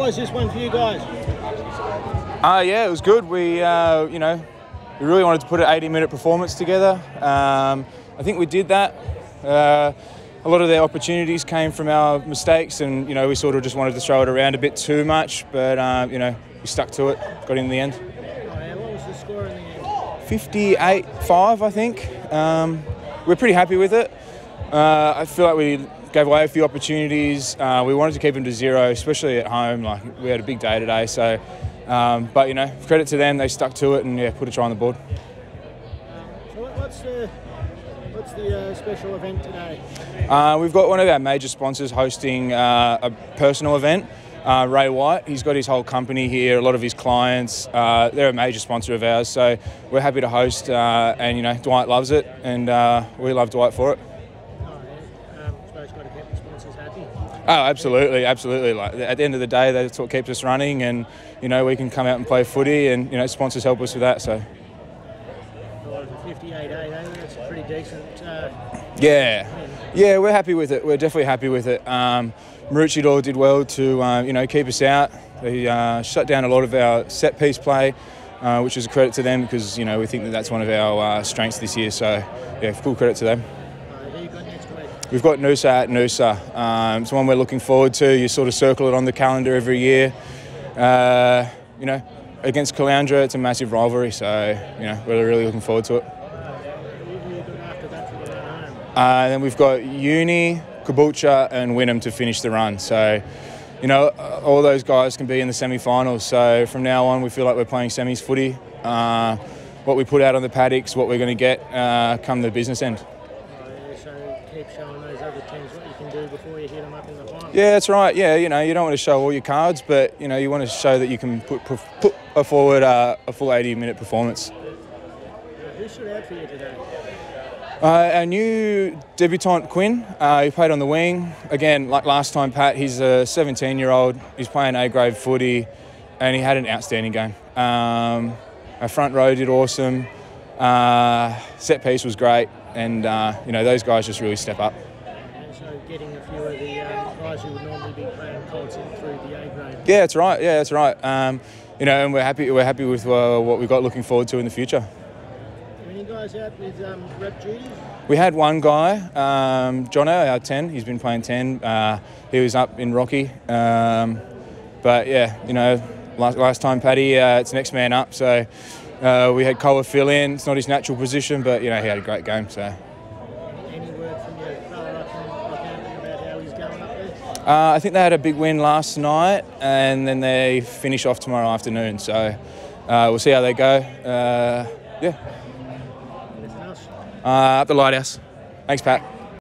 was this one for you guys? Uh, yeah, it was good. We, uh, you know, we really wanted to put an 80-minute performance together. Um, I think we did that. Uh, a lot of their opportunities came from our mistakes, and you know, we sort of just wanted to throw it around a bit too much. But uh, you know, we stuck to it. Got in the end. Oh, yeah. What was the score in the end? 58-5, I think. Um, we're pretty happy with it. Uh, I feel like we gave away a few opportunities. Uh, we wanted to keep them to zero, especially at home. Like we had a big day today, so. Um, but you know, credit to them, they stuck to it and yeah, put a try on the board. So what's the what's the uh, special event today? Uh, we've got one of our major sponsors hosting uh, a personal event. Uh, Ray White, he's got his whole company here. A lot of his clients, uh, they're a major sponsor of ours, so we're happy to host. Uh, and you know, Dwight loves it, and uh, we love Dwight for it. Oh, absolutely, absolutely. Like at the end of the day, that's what keeps us running, and you know, we can come out and play footy, and you know, sponsors help us with that. So Well, 58? That's pretty decent. Uh, yeah, yeah, we're happy with it. We're definitely happy with it. Um, Maroochydore did well to uh, you know keep us out. They uh, shut down a lot of our set piece play, uh, which is a credit to them because you know we think that that's one of our uh, strengths this year. So yeah, full credit to them. uh, who you got next week? We've got Noosa at Noosa. Um, it's one we're looking forward to. You sort of circle it on the calendar every year. Uh, you know, against Caloundra, it's a massive rivalry. So you know, we're really looking forward to it. Uh, then we've got Uni, Caboolture, and Wynnum to finish the run. So, you know, all those guys can be in the semi-finals. So from now on, we feel like we're playing semis footy. Uh, what we put out on the paddocks, what we're going to get uh, come the business end. Yeah, keep showing those other teams what you can do before you hit them up in the final. Yeah, that's right. Yeah, you know, you don't want to show all your cards, but you know, you want to show that you can put put, a forward uh, a full 80-minute performance. Who stood out for you today? Uh, our new debutant Quinn, uh, he played on the wing. Again, like last time, Pat, he's a 17 year old. He's playing A grade footy and he had an outstanding game. Um, our front row did awesome. Uh, set piece was great. And, uh, you know, those guys just really step up. And so getting a few of the um, guys who would normally be playing Colts in through the A grade. Yeah, that's right. Yeah, that's right. Um, you know, and we're happy, we're happy with uh, what we've got looking forward to in the future. Any guys out with um, rep duties? We had one guy, um, Jono, our 10. He's been playing 10. Uh, he was up in Rocky. Um, but yeah, you know, last, last time, Paddy, uh, it's next man up. So uh, we had Koa fill in. It's not his natural position, but you know, he had a great game. So Any, word from your fella up in Rockhampton about how he's going up there? uh, I think they had a big win last night, and then they finish off tomorrow afternoon. So uh, we'll see how they go. Uh, yeah, else? uh, up the lighthouse. Thanks, Pat.